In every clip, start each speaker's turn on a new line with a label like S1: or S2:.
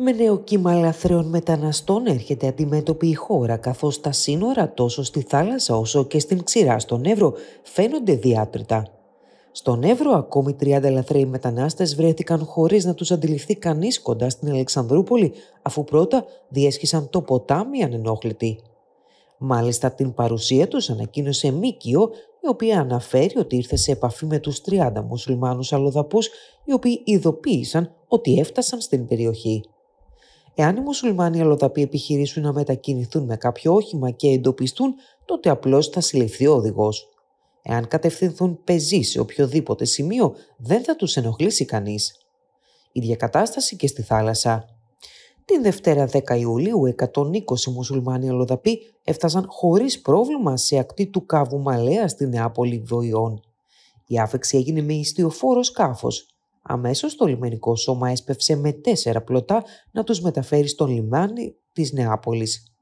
S1: Με νέο κύμα λαθρέων μεταναστών έρχεται αντιμέτωπη η χώρα, καθώς τα σύνορα τόσο στη θάλασσα όσο και στην ξηρά στον Εύρο φαίνονται διάτρητα. Στον Εύρο ακόμη 30 λαθρέοι μετανάστες βρέθηκαν χωρίς να τους αντιληφθεί κανείς κοντά στην Αλεξανδρούπολη, αφού πρώτα διέσχισαν το ποτάμι ανενόχλητοι. Μάλιστα την παρουσία τους ανακοίνωσε Μίκιο, η οποία αναφέρει ότι ήρθε σε επαφή με τους 30 μουσουλμάνους αλλοδαπούς, οι οποίοι ειδοποίησαν ότι έφτασαν στην περιοχή. Εάν οι μουσουλμάνοι αλλοδαποί επιχειρήσουν να μετακινηθούν με κάποιο όχημα και εντοπιστούν, τότε απλώς θα συλληφθεί ο οδηγός. Εάν κατευθυνθούν πεζοί σε οποιοδήποτε σημείο, δεν θα τους ενοχλήσει κανείς. Η διακατάσταση και στη θάλασσα. Την Δευτέρα 10 Ιουλίου, 120 μουσουλμάνοι αλλοδαποί έφτασαν χωρίς πρόβλημα σε ακτή του κάβου Μαλέα στη Νεάπολη Βοηών. Η άφεξη έγινε με ιστιοφόρο σκάφος. Αμέσως το λιμενικό σώμα έσπευσε με τέσσερα πλωτά να τους μεταφέρει στο λιμάνι της Νεάπολης.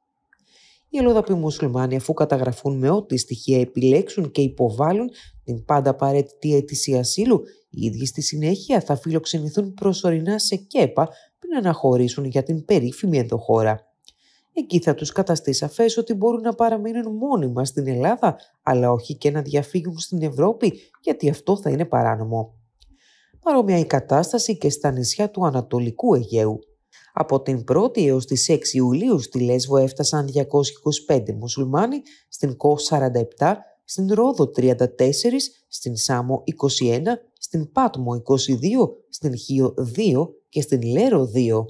S1: Οι αλλοδαποί μουσουλμάνοι αφού καταγραφούν με ό,τι στοιχεία επιλέξουν και υποβάλλουν την πάντα απαραίτητη αίτηση ασύλου, οι ίδιοι στη συνέχεια θα φιλοξενηθούν προσωρινά σε ΚΕΠΑ πριν αναχωρήσουν για την περίφημη ενδοχώρα. Εκεί θα τους καταστεί σαφές ότι μπορούν να παραμείνουν μόνιμα στην Ελλάδα, αλλά όχι και να διαφύγουν στην Ευρώπη, γιατί αυτό θα είναι παράνομο. Παρόμοια η κατάσταση και στα νησιά του Ανατολικού Αιγαίου. Από την 1η έως τις 6 Ιουλίου στη Λέσβο έφτασαν 225 μουσουλμάνοι, στην ΚΟ 47, στην Ρόδο 34, στην Σάμο 21, στην Πάτμο 22, στην Χίο 2 και στην Λέρο 2.